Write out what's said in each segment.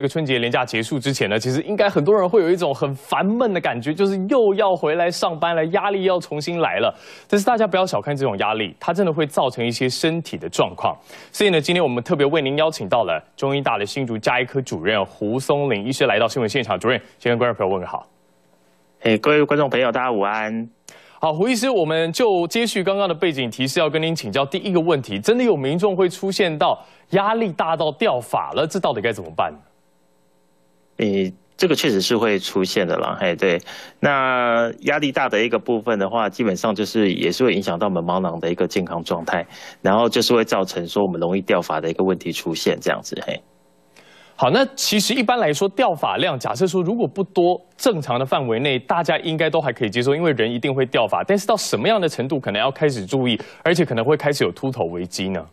这个春节连假结束之前呢，其实应该很多人会有一种很烦闷的感觉，就是又要回来上班了，压力要重新来了。但是大家不要小看这种压力，它真的会造成一些身体的状况。所以呢，今天我们特别为您邀请到了中医大的新竹加医科主任胡松林医师来到新闻现场。主任，先跟观众朋友问个好。哎，各位观众朋友，大家午安。好，胡医师，我们就接续刚刚的背景提示，要跟您请教第一个问题：真的有民众会出现到压力大到掉发了，这到底该怎么办？诶，这个确实是会出现的啦，嘿，对。那压力大的一个部分的话，基本上就是也是会影响到我们毛囊的一个健康状态，然后就是会造成说我们容易掉发的一个问题出现，这样子，嘿。好，那其实一般来说掉发量，假设说如果不多，正常的范围内，大家应该都还可以接受，因为人一定会掉发，但是到什么样的程度，可能要开始注意，而且可能会开始有秃头危机呢？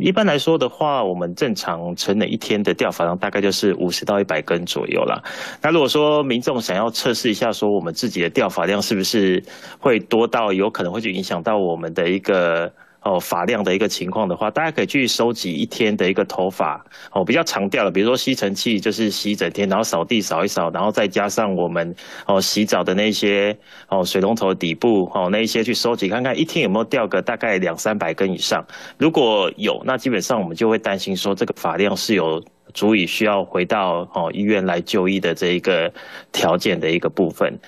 一般来说的话，我们正常成人一天的掉发量大概就是五十到一百根左右啦。那如果说民众想要测试一下，说我们自己的掉发量是不是会多到有可能会去影响到我们的一个。哦，发量的一个情况的话，大家可以去收集一天的一个头发哦，比较长调的，比如说吸尘器就是吸整天，然后扫地扫一扫，然后再加上我们哦洗澡的那些哦水龙头底部哦那一些去收集看看，一天有没有掉个大概两三百根以上。如果有，那基本上我们就会担心说这个发量是有足以需要回到哦医院来就医的这一个条件的一个部分。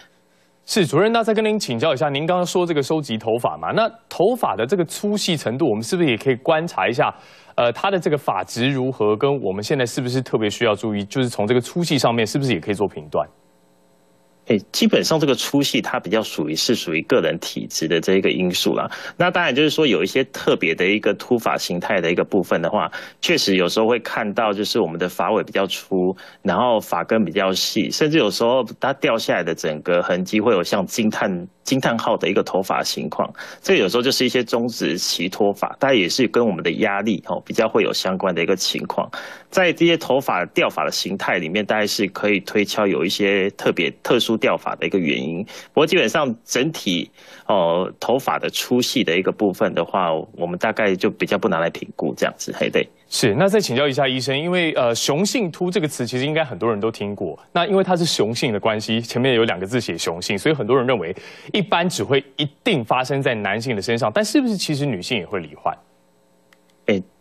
是主任，那再跟您请教一下，您刚刚说这个收集头发嘛，那头发的这个粗细程度，我们是不是也可以观察一下？呃，它的这个发质如何，跟我们现在是不是特别需要注意？就是从这个粗细上面，是不是也可以做评断？基本上这个粗细它比较属于是属于个人体质的这一个因素啦。那当然就是说有一些特别的一个秃发形态的一个部分的话，确实有时候会看到就是我们的发尾比较粗，然后发根比较细，甚至有时候它掉下来的整个痕迹会有像惊叹惊叹号的一个头发情况。这有时候就是一些中指齐脱发，它也是跟我们的压力哦比较会有相关的一个情况。在这些头发掉发的形态里面，大概是可以推敲有一些特别特殊。掉发的一个原因，不过基本上整体哦头发的粗细的一个部分的话，我们大概就比较不拿来评估这样子，嘿对。是，那再请教一下医生，因为呃雄性秃这个词其实应该很多人都听过，那因为它是雄性的关系，前面有两个字写雄性，所以很多人认为一般只会一定发生在男性的身上，但是不是其实女性也会罹患？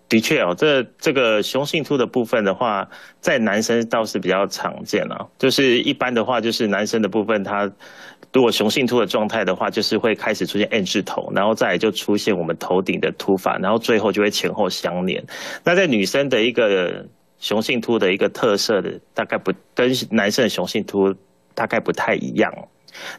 的确哦，这这个雄性秃的部分的话，在男生倒是比较常见啊。就是一般的话，就是男生的部分，他如果雄性秃的状态的话，就是会开始出现 N 字头，然后再就出现我们头顶的秃发，然后最后就会前后相连。那在女生的一个雄性秃的一个特色的，大概不跟男生的雄性秃大概不太一样。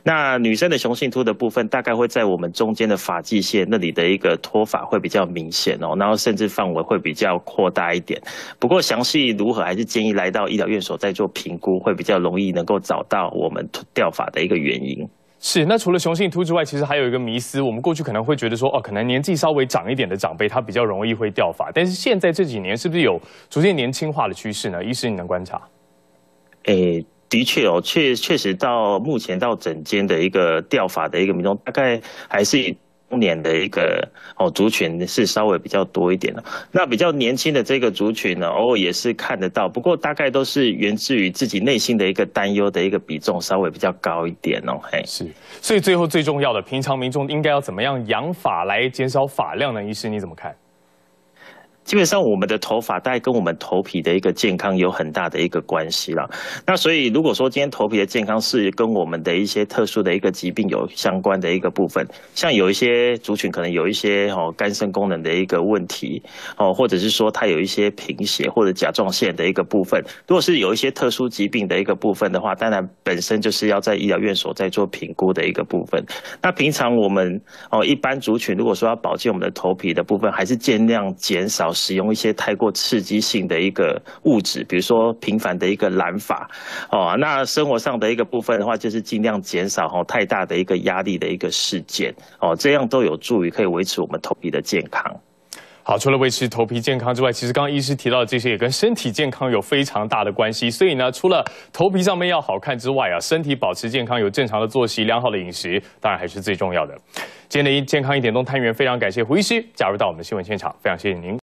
那女生的雄性秃的部分，大概会在我们中间的发际线那里的一个脱发会比较明显哦，然后甚至范围会比较扩大一点。不过详细如何，还是建议来到医疗院所再做评估，会比较容易能够找到我们掉发的一个原因。是，那除了雄性秃之外，其实还有一个迷思，我们过去可能会觉得说，哦，可能年纪稍微长一点的长辈，他比较容易会掉发，但是现在这几年是不是有逐渐年轻化的趋势呢？医师，你能观察？诶。的确哦，确确实到目前到整间的一个掉发的一个民众，大概还是中年的一个哦族群是稍微比较多一点的。那比较年轻的这个族群呢，偶尔也是看得到，不过大概都是源自于自己内心的一个担忧的一个比重稍微比较高一点哦。嘿，是，所以最后最重要的，平常民众应该要怎么样养发来减少发量呢？医师你怎么看？基本上，我们的头发大概跟我们头皮的一个健康有很大的一个关系了。那所以，如果说今天头皮的健康是跟我们的一些特殊的一个疾病有相关的一个部分，像有一些族群可能有一些哦肝肾功能的一个问题哦，或者是说它有一些贫血或者甲状腺的一个部分，如果是有一些特殊疾病的一个部分的话，当然本身就是要在医疗院所在做评估的一个部分。那平常我们哦一般族群如果说要保健我们的头皮的部分，还是尽量减少。使用一些太过刺激性的一个物质，比如说频繁的一个染发，哦，那生活上的一个部分的话，就是尽量减少哦太大的一个压力的一个事件，哦，这样都有助于可以维持我们头皮的健康。好，除了维持头皮健康之外，其实刚刚医师提到这些也跟身体健康有非常大的关系。所以呢，除了头皮上面要好看之外啊，身体保持健康，有正常的作息，良好的饮食，当然还是最重要的。今天的健康一点钟探员非常感谢胡医师加入到我们的新闻现场，非常谢谢您。